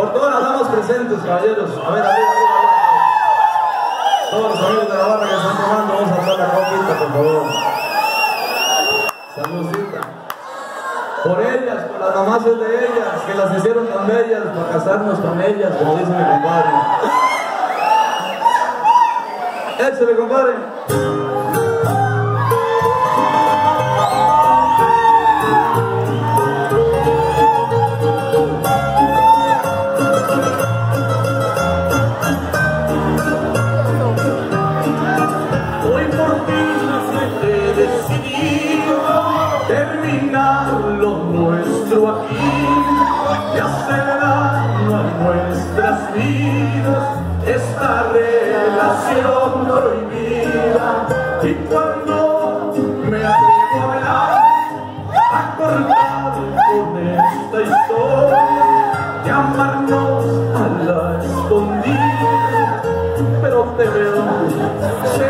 Por todas las damas presentes, caballeros. A ver, a ver, a ver. Todos los amigos de la barra que están tomando, vamos a hacer la copita, por favor. Saludcita. Por ellas, por las damases de ellas, que las hicieron tan bellas, para casarnos con ellas, como dice mi compadre. Échale, compadre. Esta relación prohibida. Y cuando me atrevo a hablar, a cortar con esta historia, llamarnos a la escondida, pero te veo, se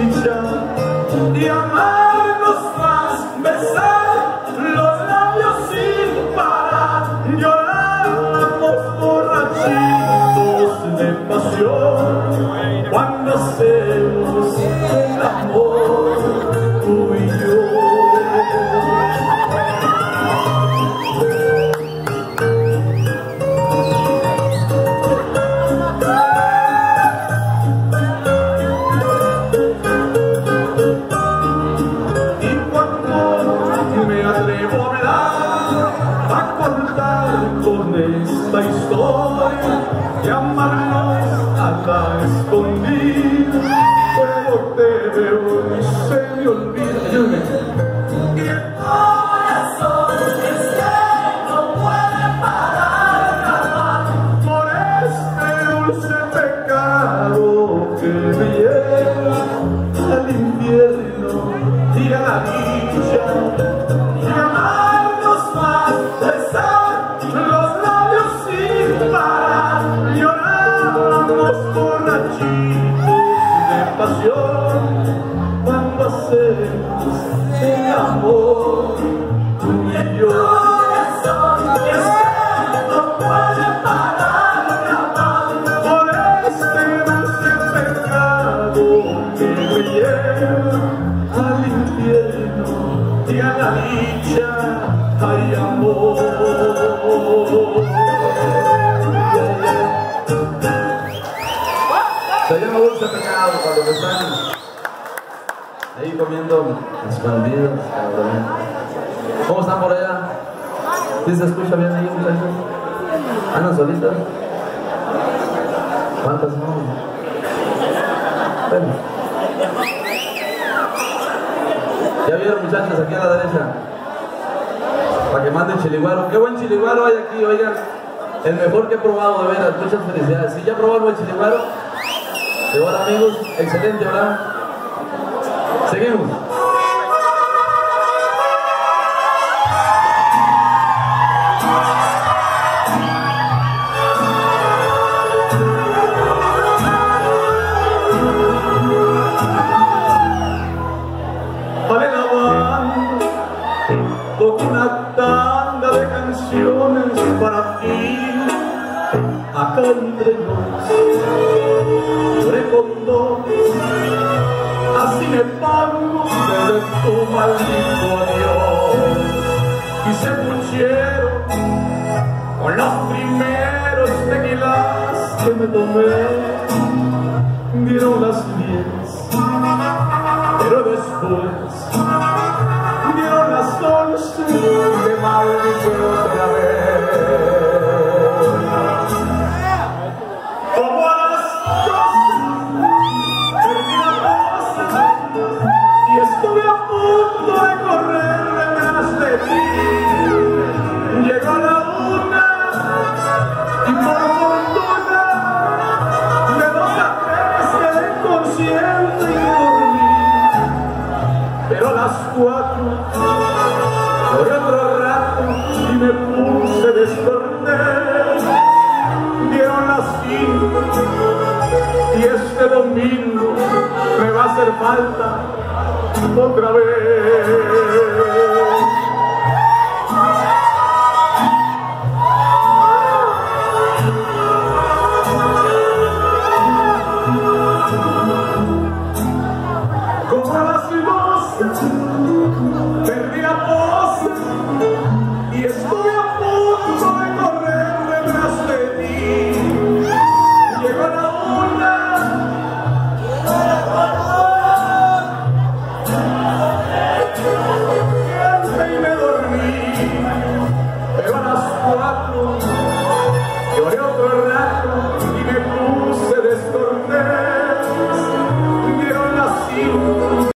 dicha y amarnos más, besar los labios sin parar, lloramos borrachitos de pasión esta historia, llamarnos a la escondida, pero te veo y se me olvida. Y el corazón es que no puede parar jamás por este dulce pecado que me lleva al infierno. Y a la dicha. Y amarnos más, besar lleva al infierno y a la dicha hay amor. Se llama dulce pecado cuando me están ahí comiendo escondidos, cabrón. ¿Cómo están por allá? ¿Sí se escucha bien ahí, muchachos? ¿Andan solitos? ¿Cuántas son? Bueno. ¿Ya vieron muchachos aquí a la derecha? Para que manden chiliguaro. Qué buen chiliguaro hay aquí, oigan. El mejor que he probado, de veras. Muchas felicidades. Si ya probaron el chiliguaro, de verdad, amigos, excelente, ¿verdad? Seguimos. Para ti acá entre nos dos. Así me pongo desde tu maldito adiós y se pusieron con los primeros tequilas que me tomé. Dieron las diez pero después hacer falta otra vez.